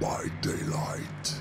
by daylight.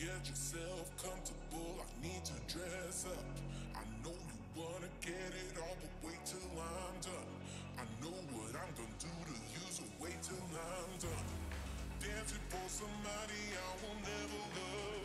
Get yourself comfortable, I need to dress up. I know you wanna get it all, but wait till I'm done. I know what I'm gonna do to you, so wait till I'm done. Dancing for somebody I will never love.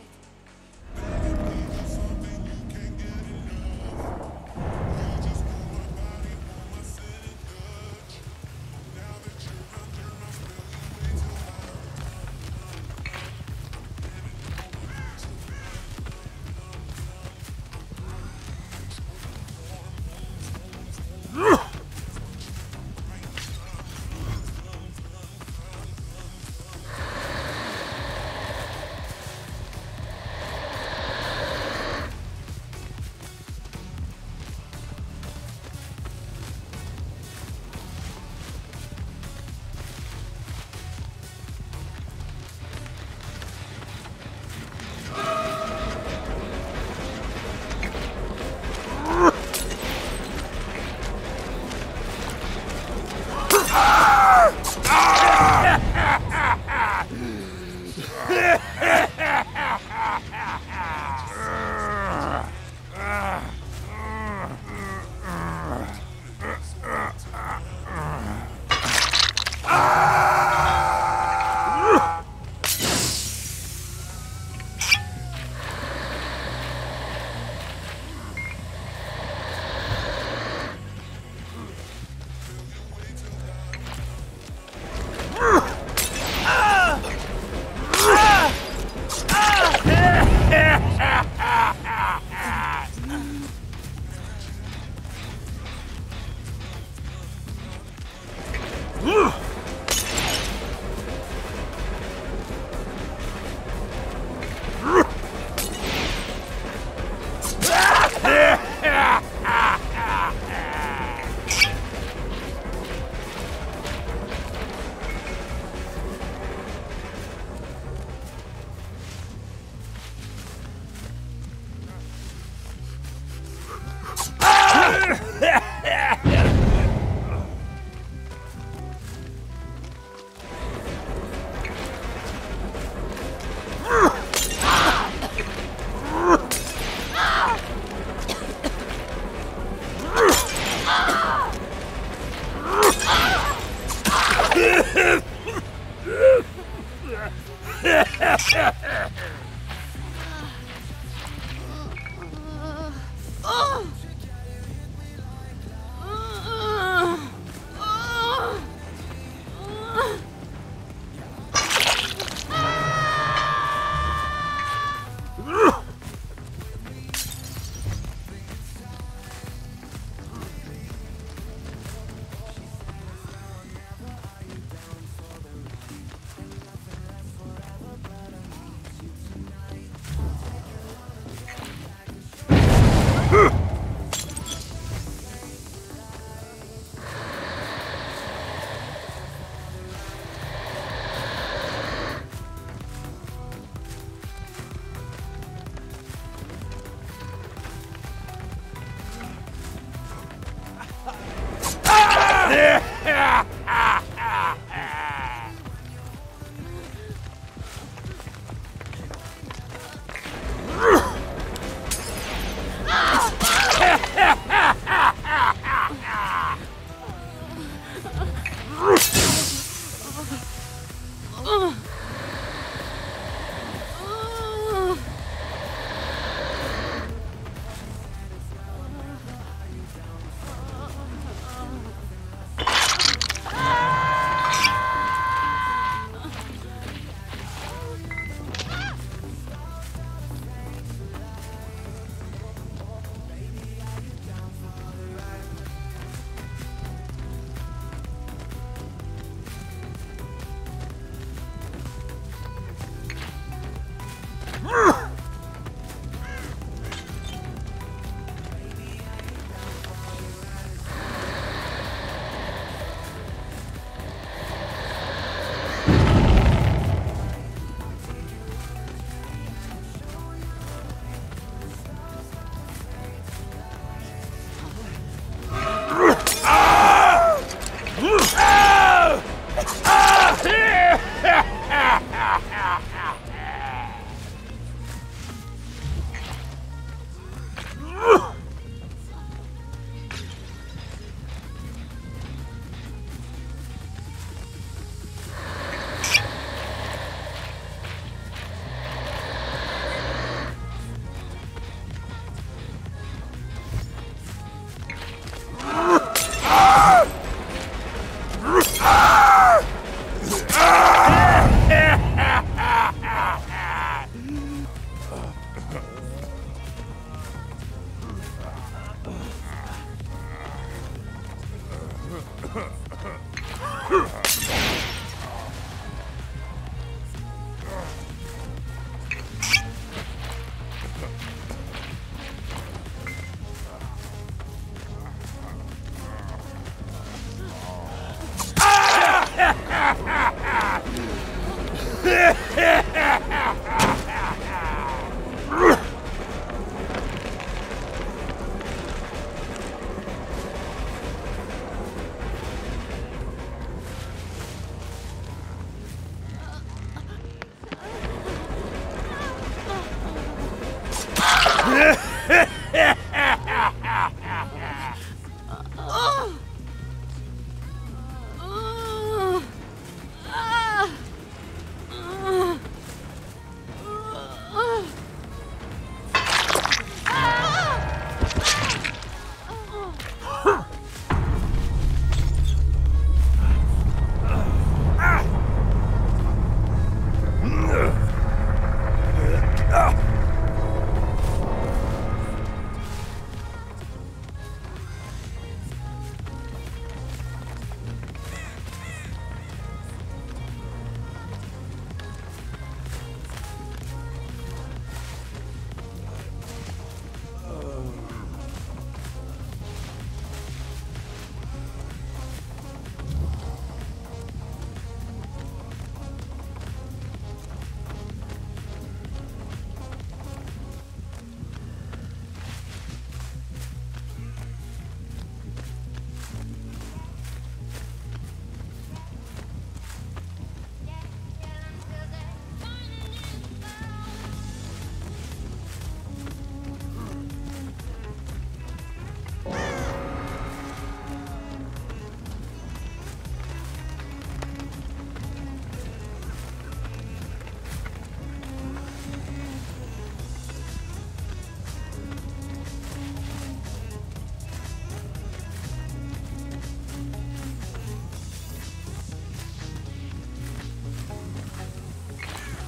Ha ha ha!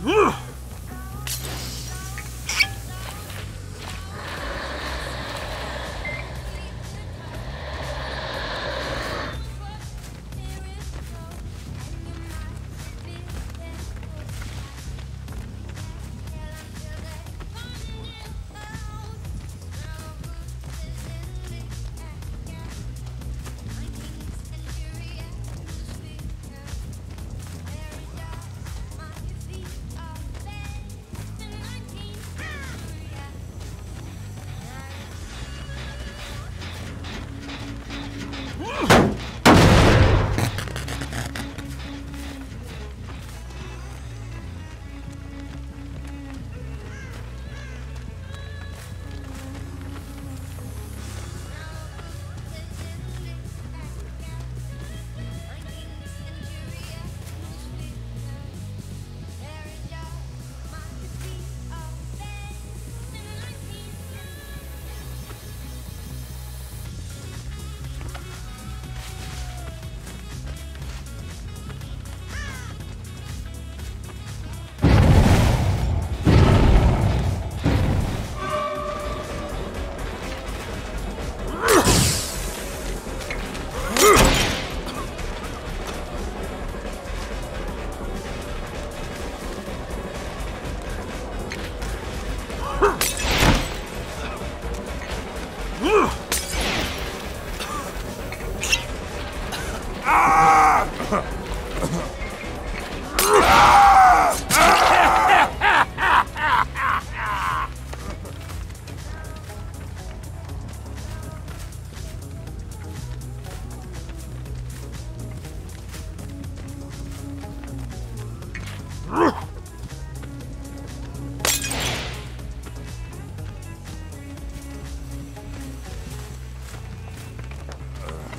Ah!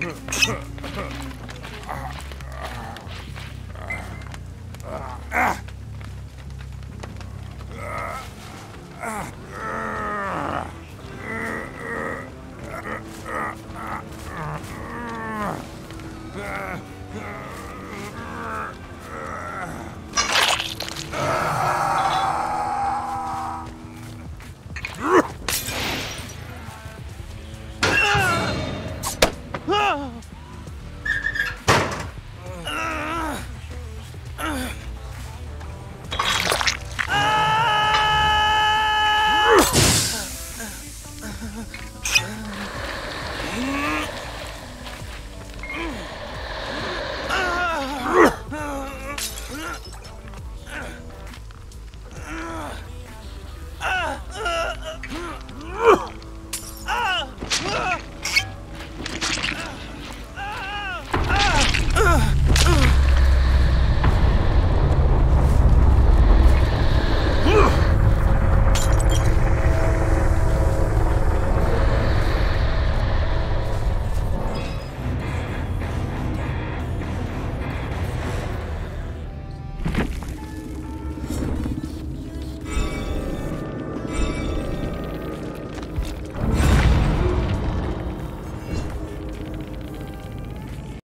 Huh, huh, huh.